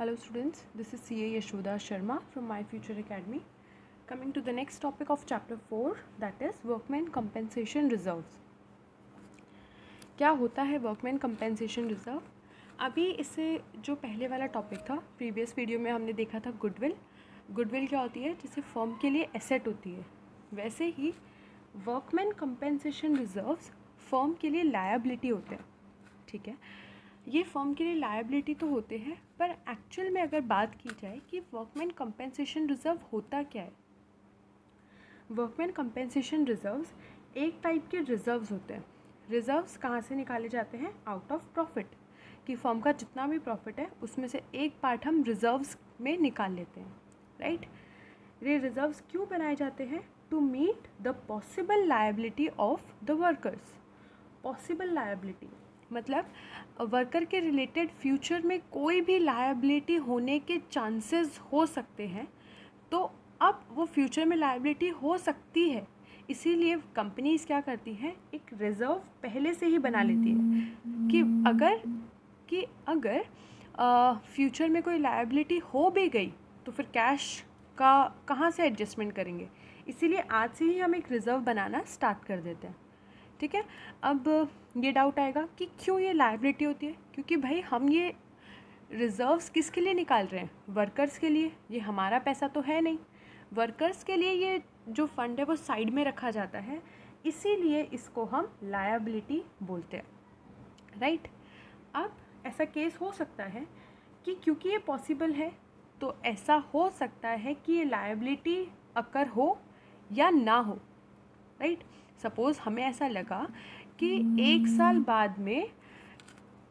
Hello students this is C A Yashoda Sharma from My Future Academy coming to the next topic of chapter four that is workman compensation reserve क्या होता है workman compensation reserve अभी इससे जो पहले वाला topic था previous video में हमने देखा था गुडविल गुडविल क्या होती है? जिसे फॉर्म के लिए एसेट होती है. वैसे ही वर्कमैन कम्पेंसेशन रिज़र्व फॉर्म के लिए लाइबिलिटी होते हैं. ठीक है? ये फर्म के लिए लायबिलिटी तो होते हैं, पर एक्चुअल में अगर बात की जाए कि वर्कमैन कंपेंसेशन रिज़र्व होता क्या है? वर्कमैन कंपेंसेशन रिजर्व्स एक टाइप के रिजर्व्स होते हैं। रिजर्व्स कहाँ से निकाले जाते हैं? आउट ऑफ़ प्रॉफिट कि फर्म का जितना भी प्रॉफिट है, उसमें से एक पार्ट हम रिजर्व्स में निकाल लेते हैं राइट ये रिजर्व्स क्यों बनाए जाते हैं? To meet the possible liability of the workers possible liability मतलब वर्कर के रिलेटेड फ्यूचर में कोई भी लायबिलिटी होने के चांसेस हो सकते हैं। तो अब वो फ्यूचर में लायबिलिटी हो सकती है। इसीलिए कंपनीज़ क्या करती हैं, एक रिज़र्व पहले से ही बना लेती है कि अगर कि अगर फ्यूचर में कोई लायबिलिटी हो भी गई तो फिर कैश का कहाँ से एडजस्टमेंट करेंगे? इसीलिए आज से ही हम एक रिज़र्व बनाना स्टार्ट कर देते हैं। ठीक है? अब ये डाउट आएगा कि क्यों ये लाइबिलिटी होती है? क्योंकि भाई हम ये रिज़र्व्स किसके लिए निकाल रहे हैं? वर्कर्स के लिए। ये हमारा पैसा तो है नहीं। वर्कर्स के लिए ये जो फंड है वो साइड में रखा जाता है। इसीलिए इसको हम लायबिलिटी बोलते हैं। राइट अब ऐसा केस हो सकता है कि क्योंकि ये पॉसिबल है तो ऐसा हो सकता है कि ये लायबिलिटी अकर हो या ना हो। राइट सपोज़ हमें ऐसा लगा कि एक साल बाद में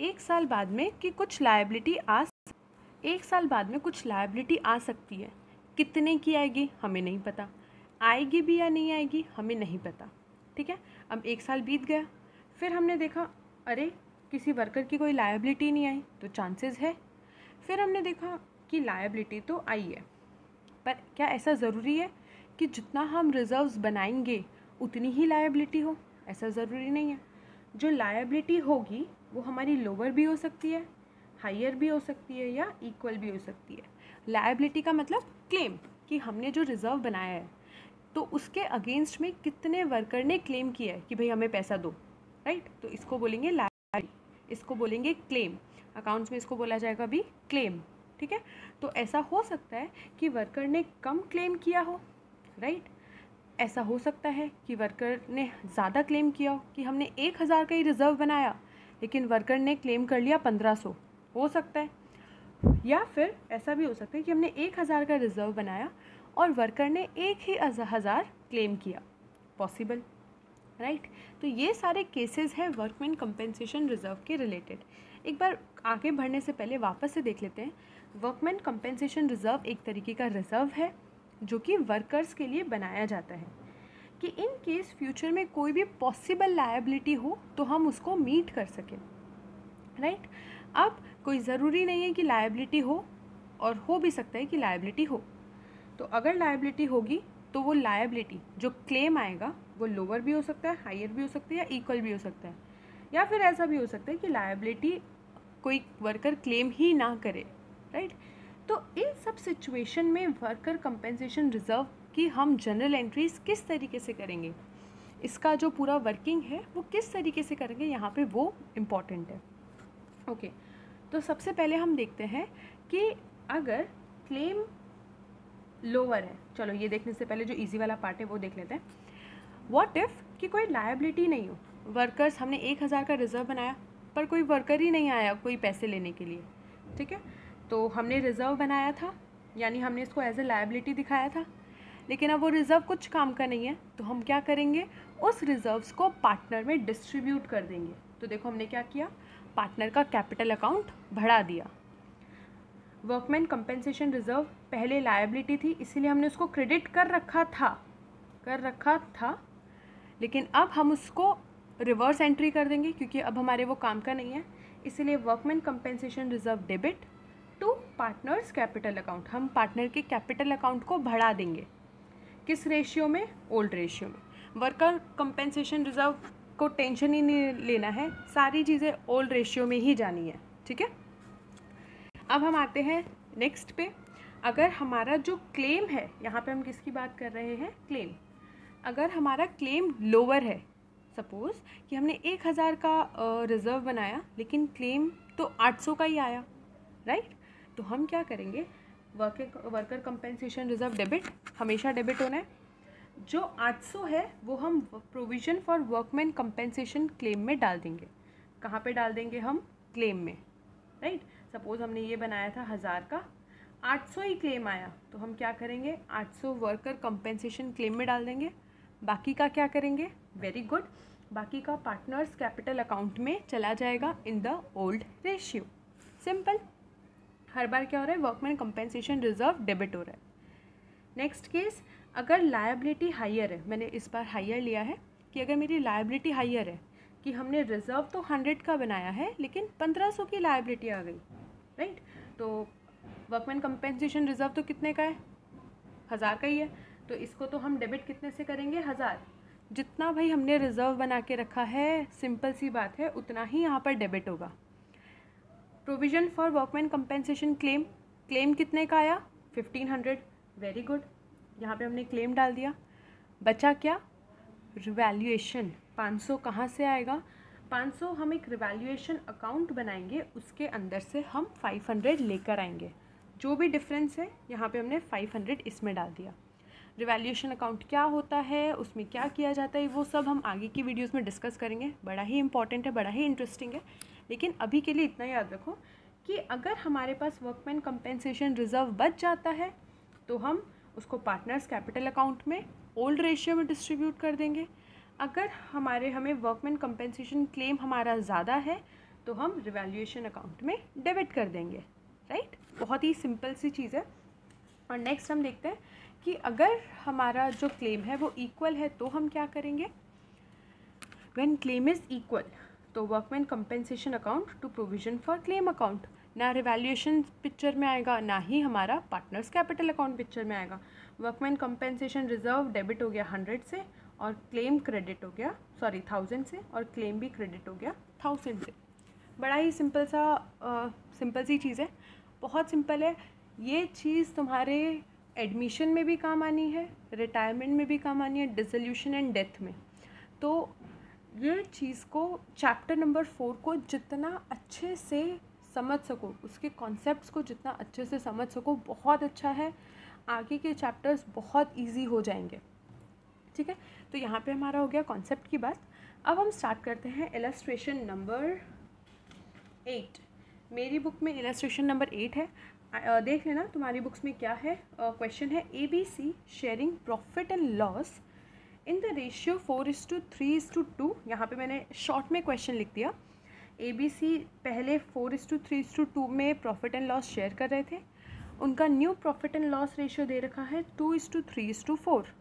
एक साल बाद में कि कुछ लाइबिलिटी आ एक साल बाद में कुछ लाइबिलिटी आ सकती है। कितने की आएगी हमें नहीं पता। आएगी भी या नहीं आएगी हमें नहीं पता। ठीक है? अब एक साल बीत गया फिर हमने देखा अरे किसी वर्कर की कोई लाइबिलिटी नहीं आई तो चांसेस है। फिर हमने देखा कि लाइबिलिटी तो आई है। पर क्या ऐसा ज़रूरी है कि जितना हम रिज़र्व्स बनाएँगे उतनी ही लायबिलिटी हो, ऐसा ज़रूरी नहीं है। जो लायबिलिटी होगी, वो हमारी लोअर भी हो सकती है हाइयर भी हो सकती है या इक्वल भी हो सकती है। लायबिलिटी का मतलब क्लेम कि हमने जो रिज़र्व बनाया है तो उसके अगेंस्ट में कितने वर्कर ने क्लेम किया है कि भाई हमें पैसा दो राइट तो इसको बोलेंगे लायबिलिटी इसको बोलेंगे क्लेम अकाउंट्स में इसको बोला जाएगा भी क्लेम ठीक है? तो ऐसा हो सकता है कि वर्कर ने कम क्लेम किया हो राइट ऐसा हो सकता है कि वर्कर ने ज़्यादा क्लेम किया कि हमने एक हज़ार का ही रिज़र्व बनाया, लेकिन वर्कर ने क्लेम कर लिया पंद्रह सौ। हो सकता है। या फिर ऐसा भी हो सकता है कि हमने एक हज़ार का रिज़र्व बनाया और वर्कर ने एक ही हज़ार क्लेम किया। Possible right right? तो ये सारे केसेस हैं वर्कमैन कंपेंसेशन रिज़र्व के रिलेटेड एक बार आगे बढ़ने से पहले वापस से देख लेते हैं। वर्कमैन कंपेंसेशन रिज़र्व एक तरीके का रिज़र्व है। जो कि वर्कर्स के लिए बनाया जाता है, कि इन केस फ्यूचर में कोई भी पॉसिबल लायबिलिटी हो तो हम उसको मीट कर सकें राइट अब कोई ज़रूरी नहीं है कि लायबिलिटी हो, और हो भी सकता है कि लायबिलिटी हो। तो अगर लायबिलिटी होगी तो वो लायबिलिटी जो क्लेम आएगा, वो लोअर भी हो सकता है हाइयर भी हो सकता है, या इक्वल भी हो सकता है। या फिर ऐसा भी हो सकता है कि लायबिलिटी कोई वर्कर क्लेम ही ना करे राइट तो इन सब सिचुएशन में वर्कर कंपेंसेशन रिज़र्व की हम जनरल एंट्रीज किस तरीके से करेंगे? इसका जो पूरा वर्किंग है वो किस तरीके से करेंगे? यहाँ पे वो इंपॉर्टेंट है। ओके okay, तो सबसे पहले हम देखते हैं कि अगर क्लेम लोअर है चलो ये देखने से पहले जो इजी वाला पार्ट है वो देख लेते हैं। वॉट इफ़ कि कोई लायबिलिटी नहीं हो? वर्कर्स हमने एक हज़ार का रिज़र्व बनाया पर कोई वर्कर ही नहीं आया कोई पैसे लेने के लिए। ठीक है? तो हमने रिज़र्व बनाया था, यानी हमने इसको एज ए लाइबिलिटी दिखाया था। लेकिन अब वो रिज़र्व कुछ काम का नहीं है तो हम क्या करेंगे? उस रिज़र्व्स को पार्टनर में डिस्ट्रीब्यूट कर देंगे। तो देखो हमने क्या किया? पार्टनर का कैपिटल अकाउंट बढ़ा दिया। वर्कमैन कंपेंसेशन रिज़र्व पहले लाइबिलिटी थी, इसीलिए हमने उसको क्रेडिट कर रखा था, कर रखा था। लेकिन अब हम उसको रिवर्स एंट्री कर देंगे, क्योंकि अब हमारे वो काम का नहीं है। इसीलिए workman compensation reserve debit partners capital account हम पार्टनर के कैपिटल अकाउंट को बढ़ा देंगे। किस रेशियो में? ओल्ड रेशियो में। वर्कर कंपेंसेशन रिज़र्व को टेंशन ही नहीं लेना है, सारी चीज़ें ओल्ड रेशियो में ही जानी है, ठीक है? अब हम आते हैं नेक्स्ट पे। अगर हमारा जो क्लेम है, यहाँ पे हम किसकी बात कर रहे हैं? क्लेम अगर हमारा क्लेम लोअर है सपोज़ कि हमने एक हज़ार का रिज़र्व बनाया, लेकिन क्लेम तो आठ सौ का ही आया राइट तो हम क्या करेंगे? Worker worker compensation reserve debit हमेशा डेबिट होना है। जो 800 है, वो हम provision for workman compensation claim में डाल देंगे। कहाँ पे डाल देंगे हम? क्लेम में। राइट सपोज़ हमने ये बनाया था हज़ार का। 800 ही क्लेम आया तो हम क्या करेंगे? 800 वर्कर कंपेंसेशन क्लेम में डाल देंगे। बाकी का क्या करेंगे? वेरी गुड बाकी का पार्टनर्स कैपिटल अकाउंट में चला जाएगा in the old ratio simple हर बार क्या हो रहा है? वर्कमैन कंपेंसेशन रिज़र्व डेबिट हो रहा है। नेक्स्ट केस अगर लायबिलिटी हाइयर है, मैंने इस बार हाइयर लिया है कि अगर मेरी लायबिलिटी हाइयर है कि हमने रिज़र्व तो हंड्रेड का बनाया है, लेकिन पंद्रह सौ की लायबिलिटी आ गई राइट तो वर्कमैन कंपेंसेशन रिज़र्व तो कितने का है? हज़ार का ही है। तो इसको तो हम डेबिट कितने से करेंगे? हज़ार। जितना भाई हमने रिज़र्व बना के रखा है सिंपल सी बात है, उतना ही यहाँ पर डेबिट होगा। Provision for workman compensation claim claim कितने का आया? फिफ्टीन हंड्रेड वेरी गुड यहाँ पे हमने क्लेम डाल दिया। बचा क्या? रिवैल्यूएशन पाँच सौ कहाँ से आएगा? पाँच सौ हम एक रिवैल्यूएशन अकाउंट बनाएँगे। उसके अंदर से हम फाइव हंड्रेड लेकर आएँगे। जो भी डिफरेंस है, यहाँ पे हमने फाइव हंड्रेड इसमें डाल दिया। रिवैल्यूएशन अकाउंट क्या होता है? उसमें क्या किया जाता है? वो सब हम आगे की वीडियोस में डिस्कस करेंगे। बड़ा ही इंपॉर्टेंट है, बड़ा ही इंटरेस्टिंग है। लेकिन अभी के लिए इतना याद रखो कि अगर हमारे पास वर्कमैन कंपेंसेशन रिज़र्व बच जाता है तो हम उसको पार्टनर्स कैपिटल अकाउंट में ओल्ड रेशियो में डिस्ट्रीब्यूट कर देंगे। अगर हमारे, हमें वर्कमैन कंपेंसेशन क्लेम हमारा ज़्यादा है तो हम रिवैल्यूएशन अकाउंट में डेबिट कर देंगे राइट बहुत ही सिंपल सी चीज़ है। और नेक्स्ट हम देखते हैं कि अगर हमारा जो क्लेम है वो इक्वल है तो हम क्या करेंगे? When claim is equal to workman compensation account to provision for claim account ना रिवैल्यूएशन पिक्चर में आएगा, ना ही हमारा पार्टनर्स कैपिटल अकाउंट पिक्चर में आएगा. वर्कमैन कंपेंसेशन रिज़र्व डेबिट हो गया हंड्रेड से और क्लेम क्रेडिट हो गया सॉरी थाउज़ेंड से और क्लेम भी क्रेडिट हो गया थाउज़ेंड से. बड़ा ही सिंपल सा सिंपल सी चीज़ है. बहुत सिंपल है. ये चीज़ तुम्हारे एडमिशन में भी काम आनी है रिटायरमेंट में भी काम आनी है डिसोल्यूशन एंड डेथ में. तो ये चीज़ को चैप्टर नंबर फोर को जितना अच्छे से समझ सको, उसके कॉन्सेप्ट्स को जितना अच्छे से समझ सको, बहुत अच्छा है। आगे के चैप्टर्स बहुत इजी हो जाएँगे। ठीक है? तो यहाँ पे हमारा हो गया कॉन्सेप्ट की बात। अब हम स्टार्ट करते हैं इलस्ट्रेशन नंबर एट मेरी बुक में इलस्ट्रेशन नंबर एट है। देख लेना तुम्हारी बुक्स में क्या है। क्वेश्चन है A B C sharing profit and loss in the ratio four is to three is to two यहाँ पर मैंने शॉर्ट में क्वेश्चन लिख दिया। ए बी सी पहले four is to three is to two में प्रॉफिट एंड लॉस शेयर कर रहे थे। उनका new profit and loss ratio दे रखा है two is to three is to four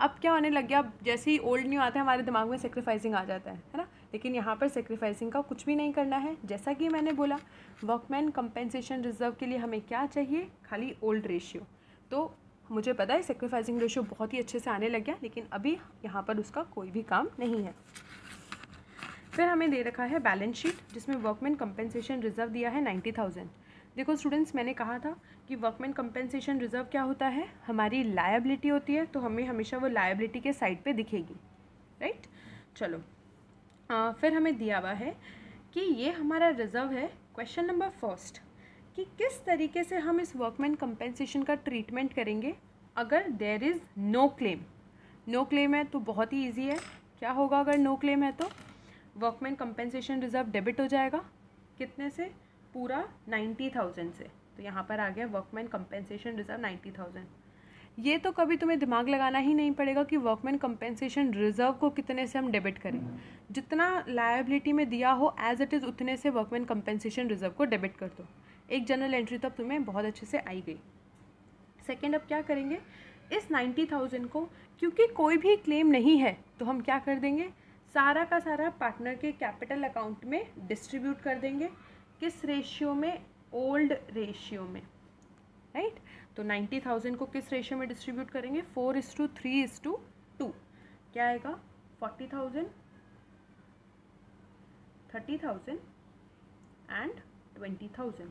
अब क्या होने लग गया? अब जैसे ही ओल्ड न्यू आता है, हमारे दिमाग में सेक्रीफाइसिंग आ जाता है है ना? लेकिन यहाँ पर सेक्रीफाइसिंग का कुछ भी नहीं करना है। जैसा कि मैंने बोला वर्कमैन कंपेंसेशन रिज़र्व के लिए हमें क्या चाहिए? खाली ओल्ड रेशियो तो मुझे पता है सेक्रीफाइसिंग रेशियो बहुत ही अच्छे से आने लग गया लेकिन अभी यहाँ पर उसका कोई भी काम नहीं है। फिर हमें दे रखा है बैलेंस शीट जिसमें वर्कमैन कंपेंसेशन रिज़र्व दिया है नाइन्टी थाउज़ेंड देखो स्टूडेंट्स मैंने कहा था कि वर्कमैन कंपेंसेशन रिज़र्व क्या होता है? हमारी लायबिलिटी होती है तो हमें हमेशा वो लायबिलिटी के साइड पे दिखेगी। राइट चलो। आ, फिर हमें दिया हुआ है कि ये हमारा रिज़र्व है। क्वेश्चन नंबर फ़र्स्ट कि किस तरीके से हम इस वर्कमैन कंपेंसेशन का ट्रीटमेंट करेंगे? अगर there is no claim no claim है तो बहुत ही ईजी है। क्या होगा अगर नो क्लेम है तो? वर्कमैन कंपेंसेशन रिज़र्व डेबिट हो जाएगा। कितने से? पूरा नाइन्टी थाउज़ेंड से। तो यहाँ पर आ गया workman compensation reserve ninety thousand. ये तो कभी तुम्हें दिमाग लगाना ही नहीं पड़ेगा कि वर्कमैन कंपेंसेशन रिज़र्व को कितने से हम डेबिट करें। जितना लायबिलिटी में दिया हो एज इट इज़ उतने से वर्कमैन कंपेंसेशन रिज़र्व को डेबिट कर दो। एक जनरल एंट्री तो अब तुम्हें बहुत अच्छे से आई गई। सेकेंड अब क्या करेंगे? इस नाइन्टी थाउज़ेंड को, क्योंकि कोई भी क्लेम नहीं है तो हम क्या कर देंगे? सारा का सारा पार्टनर के कैपिटल अकाउंट में डिस्ट्रीब्यूट कर देंगे। किस रेशियो में? ओल्ड रेशियो में। राइट तो नाइन्टी थाउज़ेंड को किस रेशियो में डिस्ट्रीब्यूट करेंगे? Four is two three is two two क्या आएगा? Forty thousand thirty thousand and twenty thousand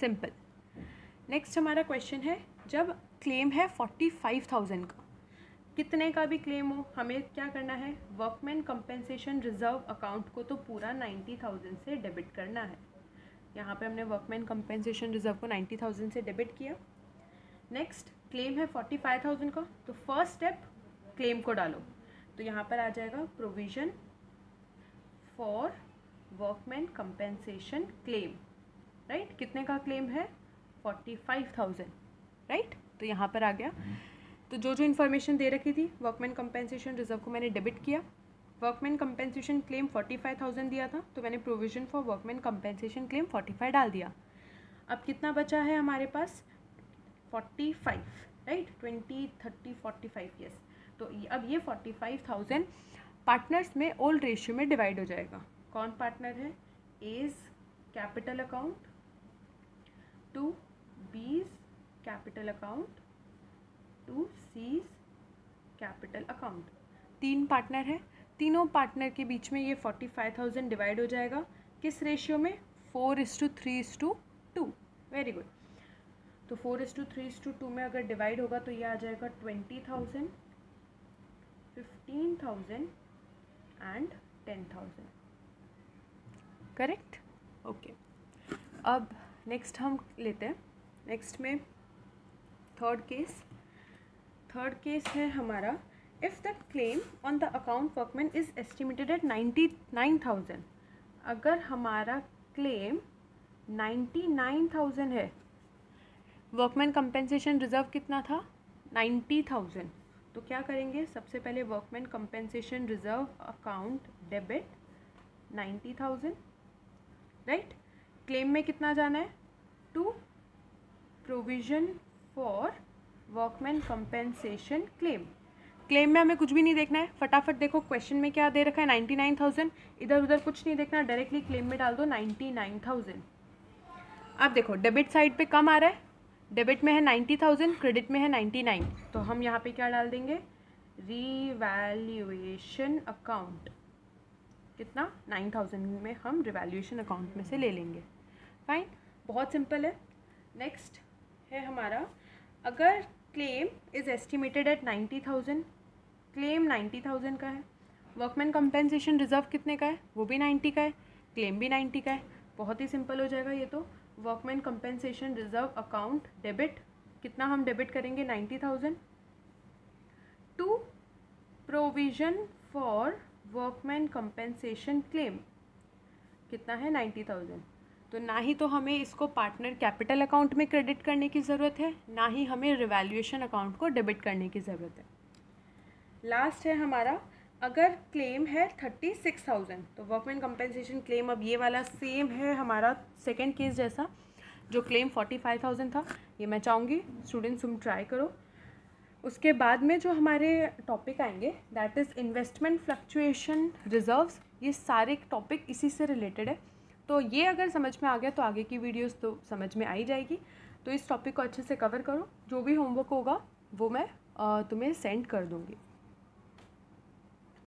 simple next हमारा क्वेश्चन है, जब क्लेम है फोर्टी फाइव थाउज़ेंड का, कितने का भी क्लेम हो, हमें क्या करना है? वर्कमैन कंपेंसेशन रिज़र्व अकाउंट को तो पूरा नाइन्टी थाउज़ेंड से डेबिट करना है। यहाँ पे हमने वर्कमैन कंपेंसेशन रिज़र्व को नाइन्टी थाउज़ेंड से डेबिट किया। नेक्स्ट क्लेम है फोर्टी फाइव थाउज़ेंड का तो फ़र्स्ट स्टेप क्लेम को डालो। तो यहाँ पर आ जाएगा provision for workman compensation claim right कितने का क्लेम है? फोर्टी फाइव थाउज़ेंड राइट तो यहाँ पर आ गया। तो जो जो इन्फॉर्मेशन दे रखी थी वर्कमैन कंपेंसेशन रिज़र्व को मैंने डेबिट किया। Workman compensation claim forty five thousand दिया था तो मैंने provision for workman compensation claim forty five डाल दिया। अब कितना बचा है हमारे पास? Forty five right twenty thirty forty five yes तो अब ये फोर्टी फाइव थाउज़ेंड पार्टनर्स में ओल्ड रेशियो में डिवाइड हो जाएगा। कौन पार्टनर है? A's capital account to B's capital account to C's capital account. तीन पार्टनर है। तीनों पार्टनर के बीच में ये फोर्टी फाइव थाउज़ेंड डिवाइड हो जाएगा। किस रेशियो में? Four is two three is two two very good तो four is two three is two two में अगर डिवाइड होगा तो ये आ जाएगा twenty thousand fifteen thousand and ten thousand correct okay अब नेक्स्ट हम लेते हैं। नेक्स्ट में थर्ड केस थर्ड केस है हमारा। If the claim on the account workman is estimated at ninety nine thousand अगर हमारा क्लेम नाइन्टी नाइन थाउज़ेंड है वर्कमैन कंपेंसेशन रिज़र्व कितना था? नाइन्टी थाउज़ेंड तो क्या करेंगे? सबसे पहले workman compensation reserve account debit ninety thousand right claim में कितना जाना है? To provision for workman compensation claim claim में हमें कुछ भी नहीं देखना है। फटाफट देखो क्वेश्चन में क्या दे रखा है? नाइन्टी नाइन थाउज़ेंड इधर उधर कुछ नहीं देखना डायरेक्टली क्लेम में डाल दो नाइन्टी नाइन थाउज़ेंड अब देखो डेबिट साइड पे कम आ रहा है। डेबिट में है नाइन्टी थाउज़ेंड क्रेडिट में है नाइन्टी नाइन तो हम यहाँ पे क्या डाल देंगे? रिवैल्यूएशन अकाउंट कितना? नाइन थाउज़ेंड में हम रिवैल्यूएशन अकाउंट में से ले लेंगे। फाइन बहुत सिंपल है। नेक्स्ट है हमारा, अगर claim is estimated at ninety thousand claim ninety thousand का है। वर्कमैन कंपेंसेशन रिज़र्व कितने का है? वो भी नाइन्टी का है क्लेम भी नाइन्टी का है। बहुत ही सिंपल हो जाएगा ये तो। Workman compensation reserve account debit कितना हम डेबिट करेंगे? Ninety thousand to provision for workman compensation claim कितना है? नाइन्टी थाउज़ेंड तो ना ही तो हमें इसको पार्टनर कैपिटल अकाउंट में क्रेडिट करने की ज़रूरत है, ना ही हमें रिवैल्यूएशन अकाउंट को डेबिट करने की ज़रूरत है। लास्ट है हमारा, अगर क्लेम है थर्टी सिक्स थाउज़ेंड तो वर्कमैन कंपेंसेशन क्लेम अब ये वाला सेम है हमारा सेकेंड केस जैसा, जो क्लेम फोर्टी फाइव थाउज़ेंड था, ये मैं चाहूँगी स्टूडेंट्स तुम ट्राई करो। उसके बाद में जो हमारे टॉपिक आएँगे that is investment fluctuation reserves ये सारे टॉपिक इसी से रिलेटेड है। तो ये अगर समझ में आ गया तो आगे की वीडियोस तो समझ में आ ही जाएगी। तो इस टॉपिक को अच्छे से कवर करो। जो भी होमवर्क होगा, वो मैं तुम्हें सेंड कर दूँगी।